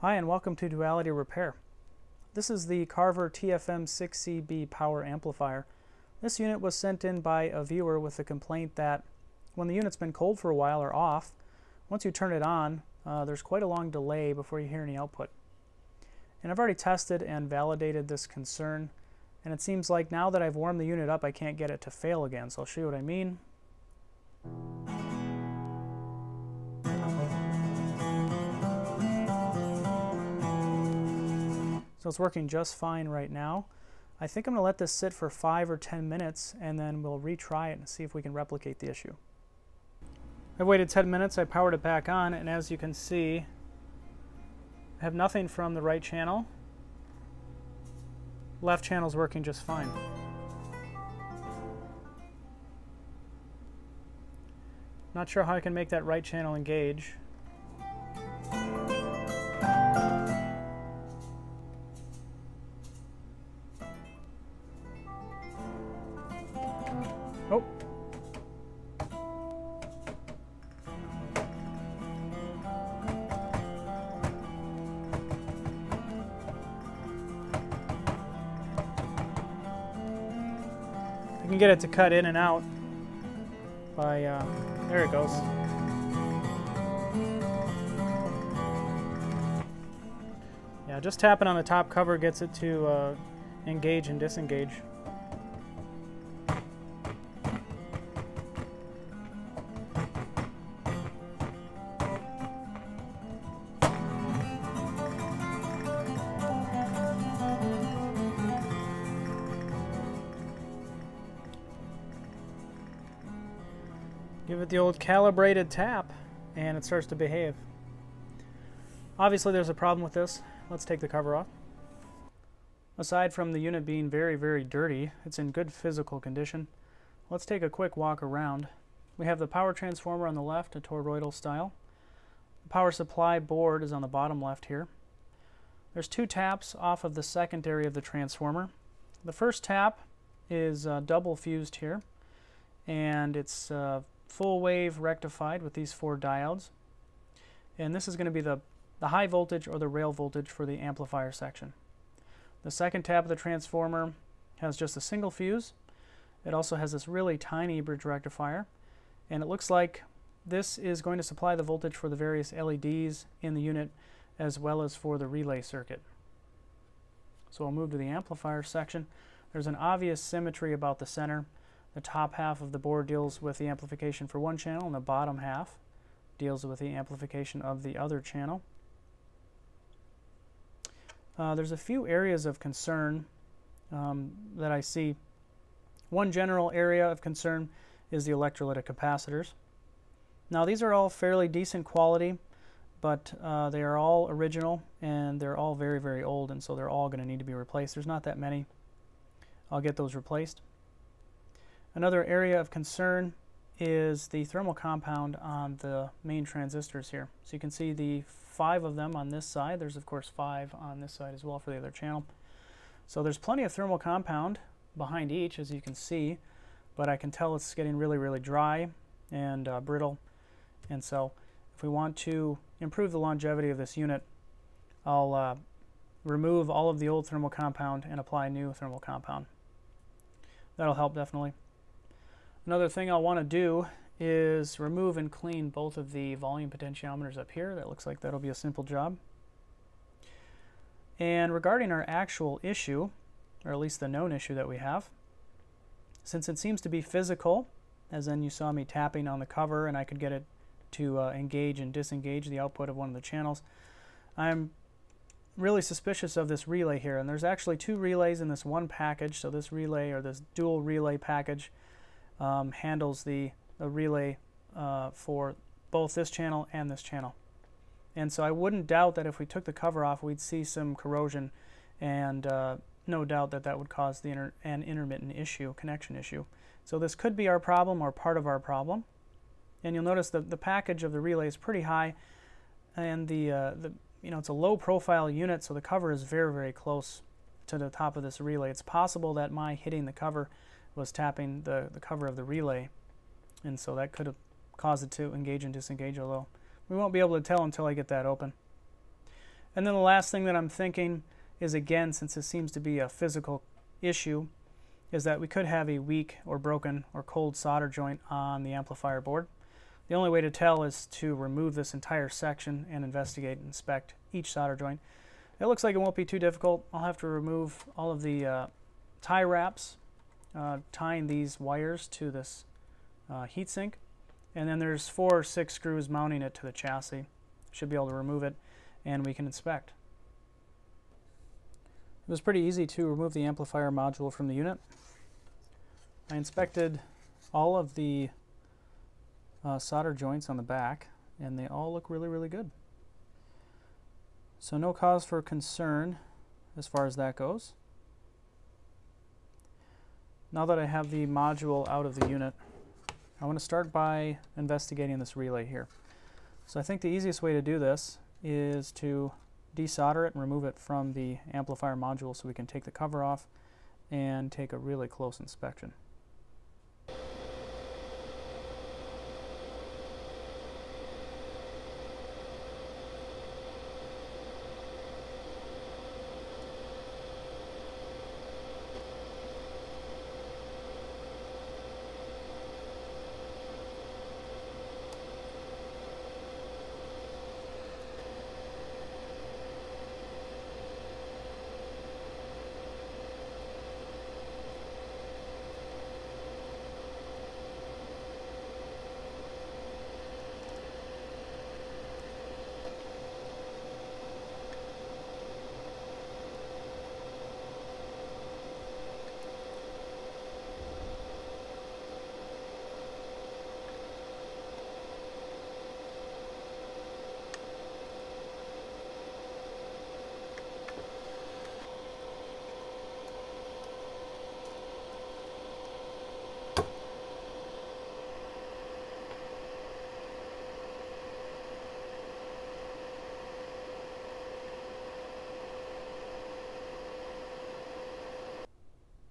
Hi and welcome to Duality Repair. This is the Carver TFM6CB power amplifier. This unit was sent in by a viewer with a complaint that when the unit's been cold for a while or off, once you turn it on, uh, there's quite a long delay before you hear any output. And I've already tested and validated this concern, and it seems like now that I've warmed the unit up, I can't get it to fail again. So I'll show you what I mean. So it's working just fine right now. I think I'm going to let this sit for 5 or 10 minutes and then we'll retry it and see if we can replicate the issue. I waited 10 minutes, I powered it back on, and as you can see, I have nothing from the right channel. Left channel is working just fine. Not sure how I can make that right channel engage. I can get it to cut in and out by, uh, there it goes. Yeah, just tapping on the top cover gets it to uh, engage and disengage. Give it the old calibrated tap and it starts to behave. Obviously there's a problem with this. Let's take the cover off. Aside from the unit being very, very dirty, it's in good physical condition. Let's take a quick walk around. We have the power transformer on the left, a toroidal style. The power supply board is on the bottom left here. There's two taps off of the secondary of the transformer. The first tap is uh, double fused here, and it's uh, full wave rectified with these four diodes. And this is going to be the, the high voltage or the rail voltage for the amplifier section. The second tap of the transformer has just a single fuse. It also has this really tiny bridge rectifier. And it looks like this is going to supply the voltage for the various LEDs in the unit as well as for the relay circuit. So I'll move to the amplifier section. There's an obvious symmetry about the center. The top half of the board deals with the amplification for one channel and the bottom half deals with the amplification of the other channel. Uh, there's a few areas of concern um, that I see. One general area of concern is the electrolytic capacitors. Now these are all fairly decent quality, but uh, they are all original and they're all very, very old, and so they're all going to need to be replaced. There's not that many. I'll get those replaced. Another area of concern is the thermal compound on the main transistors here. So you can see the five of them on this side. There's of course five on this side as well for the other channel. So there's plenty of thermal compound behind each as you can see, but I can tell it's getting really, really dry and uh, brittle. And so if we want to improve the longevity of this unit, I'll uh, remove all of the old thermal compound and apply new thermal compound. That'll help definitely. Another thing I'll want to do is remove and clean both of the volume potentiometers up here. That looks like that'll be a simple job. And regarding our actual issue, or at least the known issue that we have, since it seems to be physical, as then you saw me tapping on the cover and I could get it to uh, engage and disengage the output of one of the channels, I'm really suspicious of this relay here. And there's actually two relays in this one package, so this relay or this dual relay package um, handles the, the relay uh, for both this channel and this channel. And so I wouldn't doubt that if we took the cover off, we'd see some corrosion, and uh, no doubt that that would cause the inter an intermittent issue, connection issue. So this could be our problem or part of our problem. And you'll notice that the package of the relay is pretty high, and the, uh, the you know it's a low profile unit, so the cover is very very close to the top of this relay. It's possible that my hitting the cover was tapping the, the cover of the relay. And so that could have caused it to engage and disengage, although we won't be able to tell until I get that open. And then the last thing that I'm thinking is again, since this seems to be a physical issue, is that we could have a weak or broken or cold solder joint on the amplifier board. The only way to tell is to remove this entire section and investigate and inspect each solder joint. It looks like it won't be too difficult. I'll have to remove all of the uh, tie wraps uh, tying these wires to this uh, heatsink. And then there's four or six screws mounting it to the chassis. Should be able to remove it and we can inspect. It was pretty easy to remove the amplifier module from the unit. I inspected all of the uh, solder joints on the back and they all look really really good. So no cause for concern as far as that goes. Now that I have the module out of the unit, I want to start by investigating this relay here. So I think the easiest way to do this is to desolder it and remove it from the amplifier module so we can take the cover off and take a really close inspection.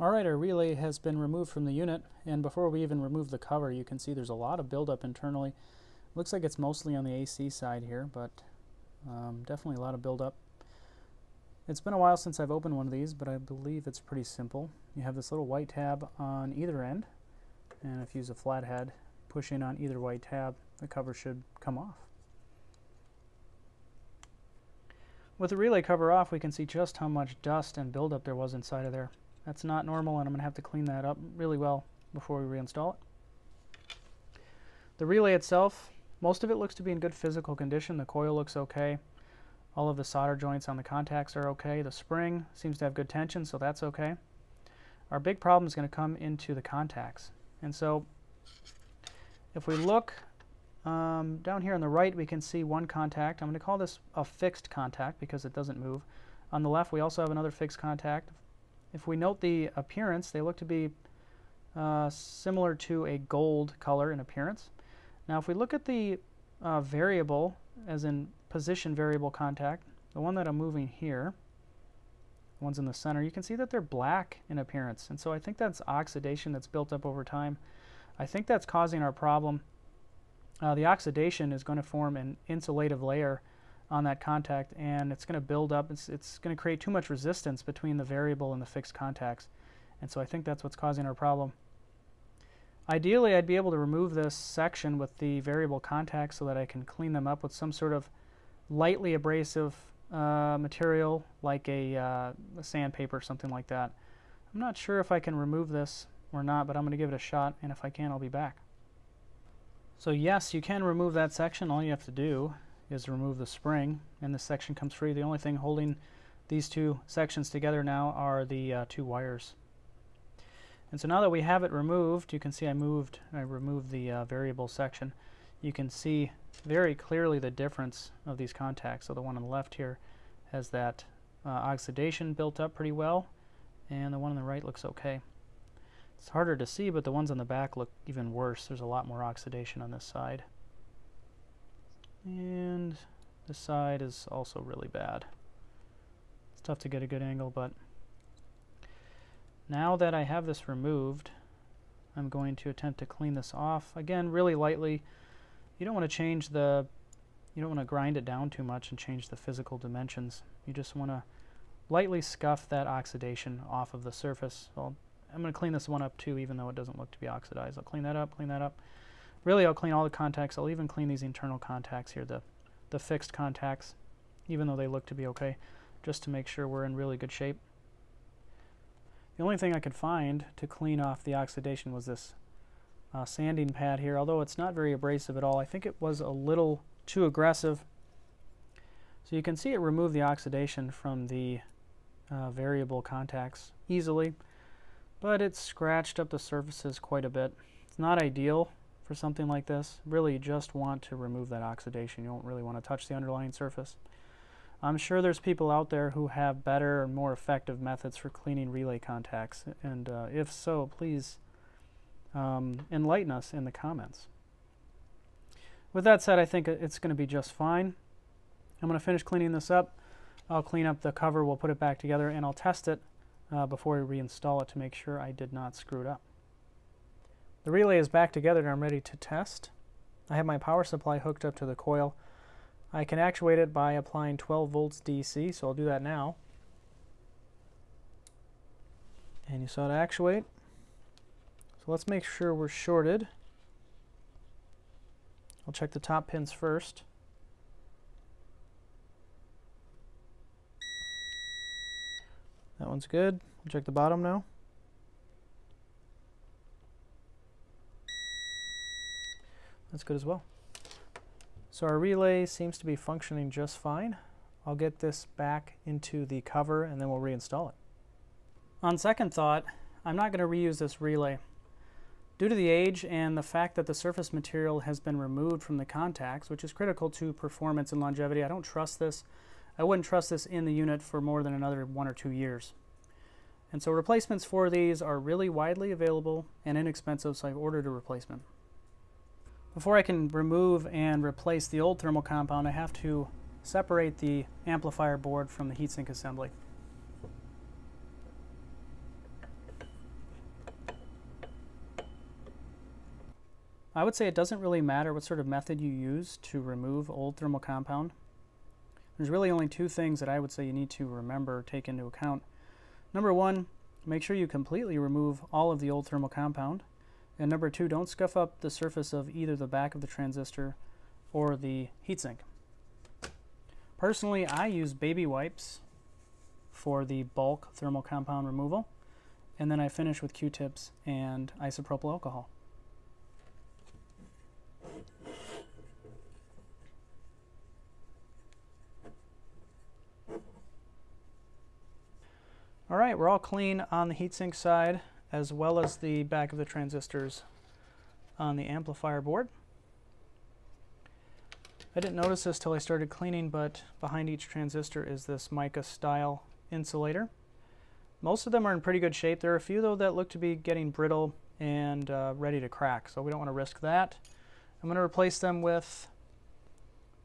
Alright, our relay has been removed from the unit, and before we even remove the cover, you can see there's a lot of buildup internally. Looks like it's mostly on the AC side here, but um, definitely a lot of buildup. It's been a while since I've opened one of these, but I believe it's pretty simple. You have this little white tab on either end, and if you use a flathead, pushing on either white tab, the cover should come off. With the relay cover off, we can see just how much dust and buildup there was inside of there. That's not normal and I'm going to have to clean that up really well before we reinstall it. The relay itself, most of it looks to be in good physical condition. The coil looks okay. All of the solder joints on the contacts are okay. The spring seems to have good tension, so that's okay. Our big problem is going to come into the contacts. And so if we look um, down here on the right, we can see one contact. I'm going to call this a fixed contact because it doesn't move. On the left, we also have another fixed contact, if we note the appearance, they look to be uh, similar to a gold color in appearance. Now if we look at the uh, variable, as in position variable contact, the one that I'm moving here, the ones in the center, you can see that they're black in appearance. And so I think that's oxidation that's built up over time. I think that's causing our problem. Uh, the oxidation is going to form an insulative layer on that contact and it's going to build up. It's, it's going to create too much resistance between the variable and the fixed contacts. And so I think that's what's causing our problem. Ideally, I'd be able to remove this section with the variable contacts so that I can clean them up with some sort of lightly abrasive uh, material like a, uh, a sandpaper or something like that. I'm not sure if I can remove this or not, but I'm going to give it a shot, and if I can, I'll be back. So yes, you can remove that section. All you have to do is remove the spring and this section comes free. The only thing holding these two sections together now are the uh, two wires. And so now that we have it removed, you can see I moved, I removed the uh, variable section. You can see very clearly the difference of these contacts. So the one on the left here has that uh, oxidation built up pretty well, and the one on the right looks okay. It's harder to see, but the ones on the back look even worse. There's a lot more oxidation on this side. And this side is also really bad. It's tough to get a good angle, but now that I have this removed, I'm going to attempt to clean this off. Again, really lightly. You don't want to change the you don't want to grind it down too much and change the physical dimensions. You just want to lightly scuff that oxidation off of the surface. So I'm going to clean this one up too, even though it doesn't look to be oxidized. I'll clean that up, clean that up. Really, I'll clean all the contacts. I'll even clean these internal contacts here, the, the fixed contacts, even though they look to be okay, just to make sure we're in really good shape. The only thing I could find to clean off the oxidation was this uh, sanding pad here, although it's not very abrasive at all. I think it was a little too aggressive. So you can see it removed the oxidation from the uh, variable contacts easily, but it scratched up the surfaces quite a bit. It's not ideal for something like this. Really, you just want to remove that oxidation. You don't really want to touch the underlying surface. I'm sure there's people out there who have better and more effective methods for cleaning relay contacts, and uh, if so, please um, enlighten us in the comments. With that said, I think it's going to be just fine. I'm going to finish cleaning this up. I'll clean up the cover, we'll put it back together, and I'll test it uh, before we reinstall it to make sure I did not screw it up. The relay is back together and I'm ready to test. I have my power supply hooked up to the coil. I can actuate it by applying 12 volts DC, so I'll do that now. And you saw it actuate. So let's make sure we're shorted. I'll check the top pins first. That one's good. We'll check the bottom now. That's good as well. So our relay seems to be functioning just fine. I'll get this back into the cover and then we'll reinstall it. On second thought, I'm not going to reuse this relay. Due to the age and the fact that the surface material has been removed from the contacts, which is critical to performance and longevity, I don't trust this. I wouldn't trust this in the unit for more than another one or two years. And so replacements for these are really widely available and inexpensive, so I've ordered a replacement. Before I can remove and replace the old thermal compound, I have to separate the amplifier board from the heatsink assembly. I would say it doesn't really matter what sort of method you use to remove old thermal compound. There's really only two things that I would say you need to remember, take into account. Number one, make sure you completely remove all of the old thermal compound. And number two, don't scuff up the surface of either the back of the transistor or the heatsink. Personally, I use baby wipes for the bulk thermal compound removal, and then I finish with Q-tips and isopropyl alcohol. All right, we're all clean on the heatsink side as well as the back of the transistors on the amplifier board. I didn't notice this till I started cleaning, but behind each transistor is this mica style insulator. Most of them are in pretty good shape. There are a few though that look to be getting brittle and uh, ready to crack, so we don't want to risk that. I'm going to replace them with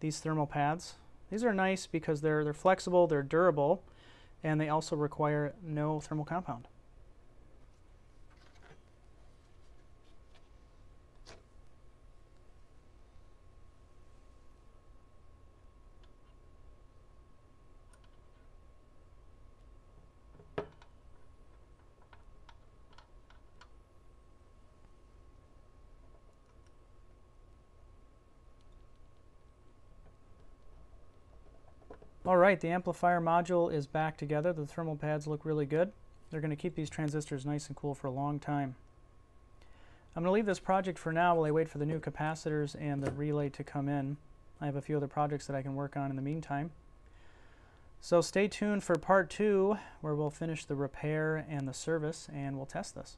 these thermal pads. These are nice because they're, they're flexible, they're durable, and they also require no thermal compound. All right, the amplifier module is back together. The thermal pads look really good. They're going to keep these transistors nice and cool for a long time. I'm going to leave this project for now while I wait for the new capacitors and the relay to come in. I have a few other projects that I can work on in the meantime. So stay tuned for part two where we'll finish the repair and the service and we'll test this.